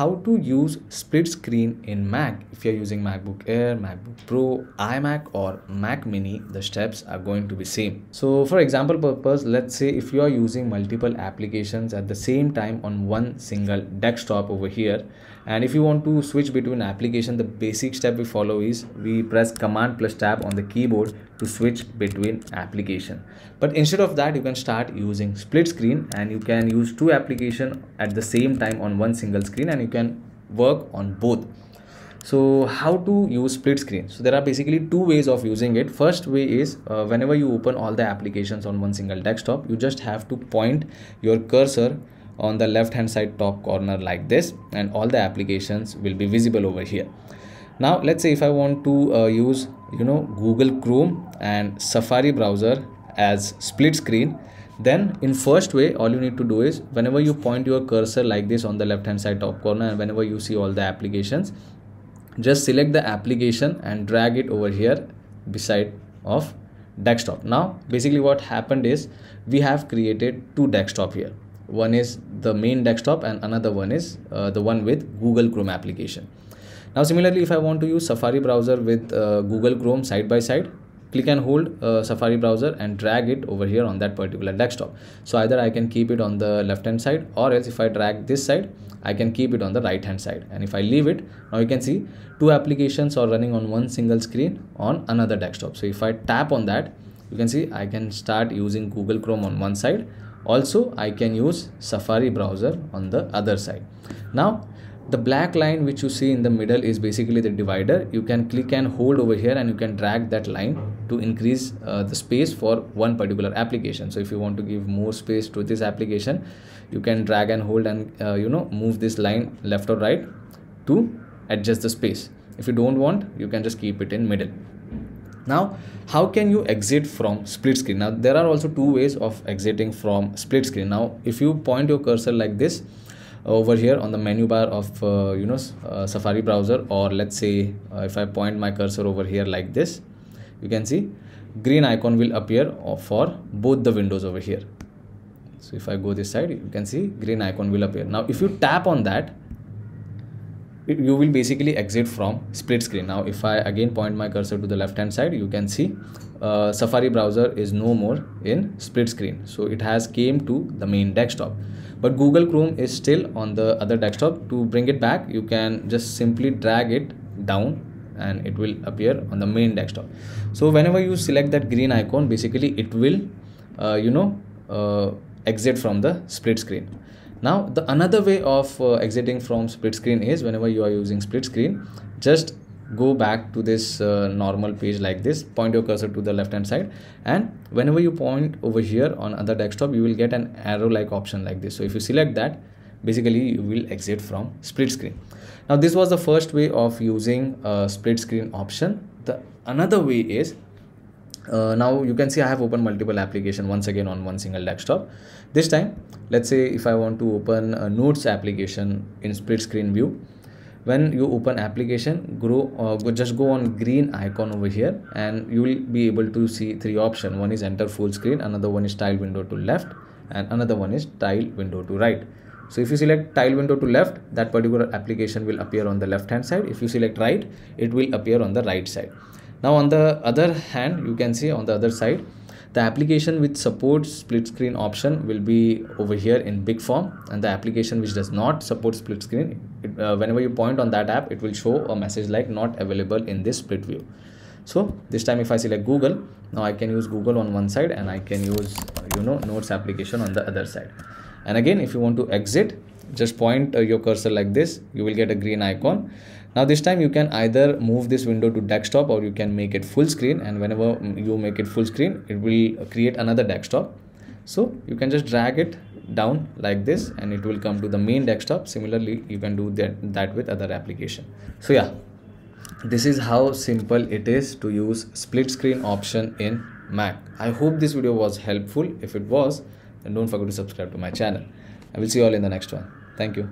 how to use split screen in Mac. If you're using MacBook Air, MacBook Pro, iMac or Mac Mini, the steps are going to be same. So for example purpose, let's say if you are using multiple applications at the same time on one single desktop over here, and if you want to switch between application, the basic step we follow is we press command plus tab on the keyboard to switch between application. But instead of that, you can start using split screen and you can use two application at the same time on one single screen and you can work on both. So how to use split screen? So there are basically two ways of using it. First way is uh, whenever you open all the applications on one single desktop you just have to point your cursor on the left hand side top corner like this and all the applications will be visible over here. Now let's say if i want to uh, use you know google chrome and safari browser as split screen then in first way all you need to do is whenever you point your cursor like this on the left hand side top corner and whenever you see all the applications just select the application and drag it over here beside of desktop. Now basically what happened is we have created two desktop here. One is the main desktop and another one is uh, the one with google chrome application. Now similarly if i want to use safari browser with uh, google chrome side by side click and hold uh, safari browser and drag it over here on that particular desktop. So either i can keep it on the left hand side or else if i drag this side i can keep it on the right hand side. And if i leave it now you can see two applications are running on one single screen on another desktop. So if i tap on that you can see i can start using google chrome on one side. Also i can use safari browser on the other side. Now the black line which you see in the middle is basically the divider. You can click and hold over here and you can drag that line to increase uh, the space for one particular application. So if you want to give more space to this application you can drag and hold and uh, you know move this line left or right to adjust the space. If you don't want you can just keep it in middle. Now how can you exit from split screen? Now there are also two ways of exiting from split screen. Now if you point your cursor like this over here on the menu bar of uh, you know uh, safari browser or let's say uh, if i point my cursor over here like this you can see. Green icon will appear for both the windows over here. So if i go this side you can see green icon will appear. Now if you tap on that you will basically exit from split screen. Now if i again point my cursor to the left hand side you can see uh, safari browser is no more in split screen. So it has came to the main desktop. But google chrome is still on the other desktop. To bring it back you can just simply drag it down and it will appear on the main desktop. So whenever you select that green icon basically it will uh, you know uh, exit from the split screen. Now the another way of uh, exiting from split screen is whenever you are using split screen just go back to this uh, normal page like this point your cursor to the left hand side and whenever you point over here on other desktop you will get an arrow like option like this. So if you select that basically you will exit from split screen. Now this was the first way of using a split screen option. The another way is uh, now you can see I have opened multiple application once again on one single desktop. This time let's say if I want to open a notes application in split screen view when you open application grow uh, just go on green icon over here and you will be able to see three options. One is enter full screen another one is tile window to left and another one is tile window to right so if you select tile window to left that particular application will appear on the left hand side. If you select right it will appear on the right side. Now on the other hand you can see on the other side the application which supports split screen option will be over here in big form. And the application which does not support split screen it, uh, whenever you point on that app it will show a message like not available in this split view. So this time if i select google now i can use google on one side and i can use you know notes application on the other side and again if you want to exit just point uh, your cursor like this. You will get a green icon. Now this time you can either move this window to desktop or you can make it full screen. And whenever you make it full screen it will create another desktop. So you can just drag it down like this and it will come to the main desktop. Similarly you can do that that with other application. So yeah. This is how simple it is to use split screen option in mac. I hope this video was helpful. If it was then don't forget to subscribe to my channel. I will see you all in the next one. Thank you